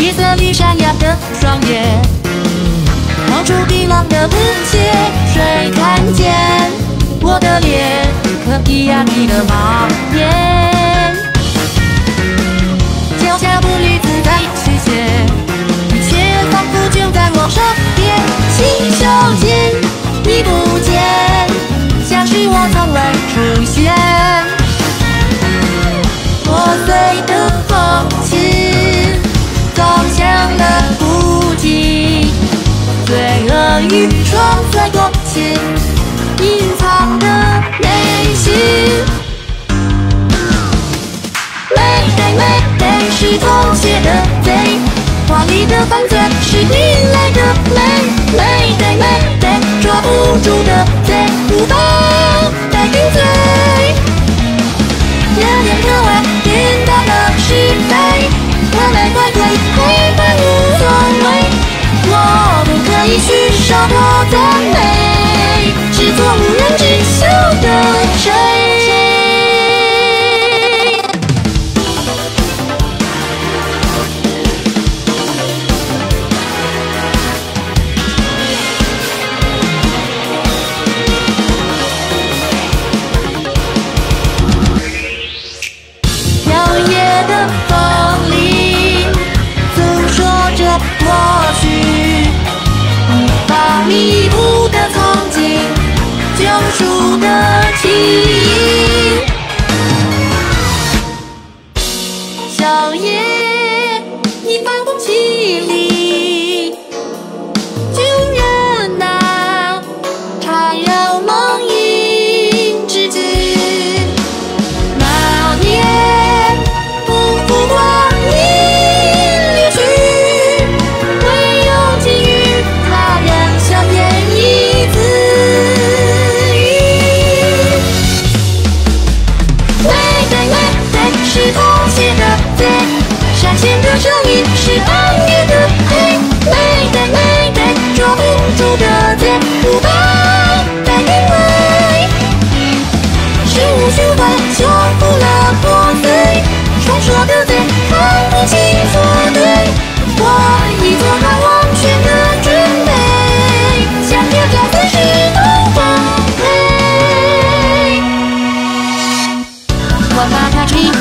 夜色里闪耀的双眼跳出冰冷的舞鞋谁看见我的脸可以呀你的毛眼欲穿在多情隐藏的内心。美美美美是偷窃的贼，华丽的犯罪是你来的美。入的贼不拜拜地位食物循环修复了破碎传说的贼看不清错对我已做好万全的准备向挑战随时都奉陪我怕它吹。